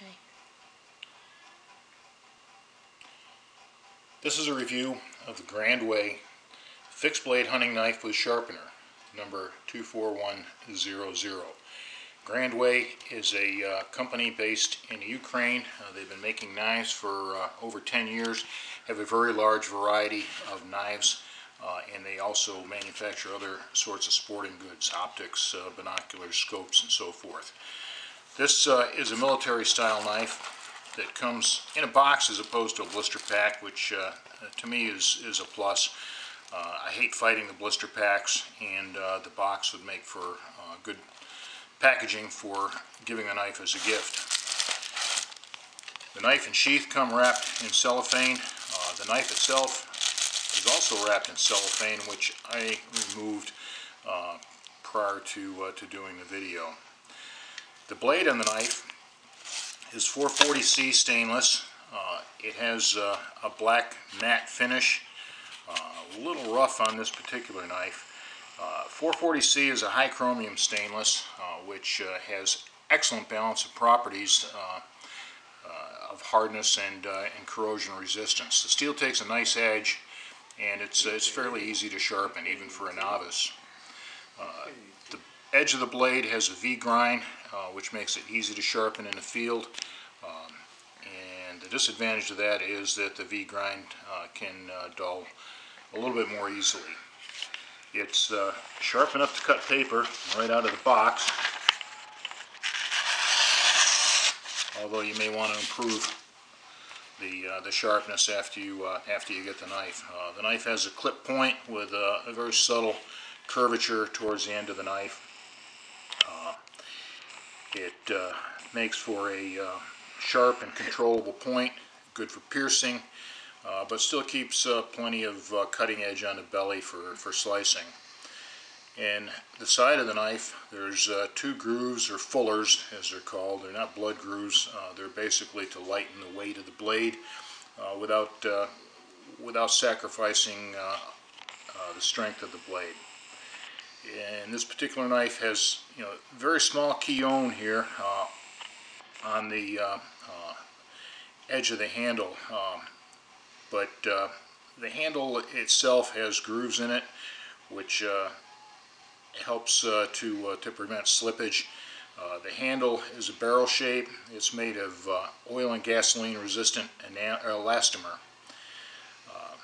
Okay. This is a review of the Grand Way fixed blade hunting knife with sharpener, number 24100. Grand Way is a uh, company based in Ukraine. Uh, they've been making knives for uh, over 10 years, have a very large variety of knives, uh, and they also manufacture other sorts of sporting goods, optics, uh, binoculars, scopes, and so forth. This uh, is a military style knife that comes in a box as opposed to a blister pack, which uh, to me is, is a plus. Uh, I hate fighting the blister packs, and uh, the box would make for uh, good packaging for giving the knife as a gift. The knife and sheath come wrapped in cellophane. Uh, the knife itself is also wrapped in cellophane, which I removed prior to, to doing the video. The blade on the knife is 440C stainless. Uh, it has uh, a black matte finish, uh, a little rough on this particular knife. Uh, 440C is a high chromium stainless, uh, which uh, has excellent balance of properties uh, uh, of hardness and, uh, and corrosion resistance. The steel takes a nice edge, and it's, uh, it's fairly easy to sharpen, even for a novice. Uh, the edge of the blade has a V-grind, uh, which makes it easy to sharpen in the field. Um, and the disadvantage of that is that the V-grind uh, can uh, dull a little bit more easily. It's uh, sharp enough to cut paper right out of the box, although you may want to improve the, uh, the sharpness after you, uh, after you get the knife. Uh, the knife has a clip point with a, a very subtle curvature towards the end of the knife. It uh, makes for a uh, sharp and controllable point, good for piercing, uh, but still keeps uh, plenty of uh, cutting edge on the belly for, for slicing. And the side of the knife, there's two grooves or fullers, as they're called. They're not blood grooves. They're basically to lighten the weight of the blade without without sacrificing the strength of the blade. And this particular knife has, you know, very small quillon here uh, on the uh, uh, edge of the handle. Um, but uh, the handle itself has grooves in it, which uh, helps uh, to, to prevent slippage. The handle is a barrel shape. It's made of oil and gasoline resistant elastomer. Uh,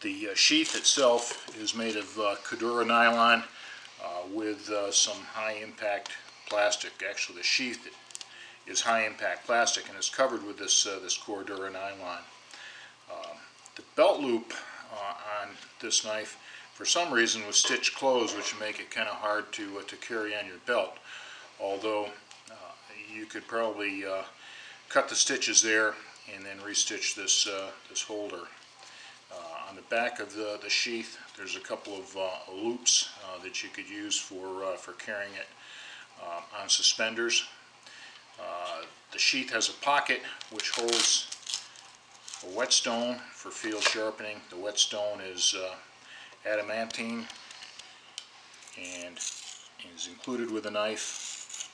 the uh, sheath itself is made of uh, Cordura nylon uh, with some high impact plastic. Actually, the sheath is high impact plastic and is covered with this, this Cordura nylon. Um, the belt loop on this knife for some reason was stitched closed, which make it kind of hard to, uh, to carry on your belt. Although uh, you could probably uh, cut the stitches there and then restitch this, this holder. Uh, on the back of the, the sheath, there's a couple of uh, loops uh, that you could use for, uh, for carrying it uh, on suspenders. Uh, the sheath has a pocket which holds a whetstone for field sharpening. The whetstone is adamantine and is included with the knife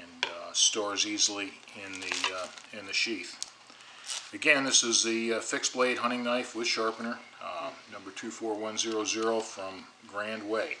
and stores easily in the, in the sheath. Again, this is the uh, fixed blade hunting knife with sharpener, uh, number 24100 from Grand Way.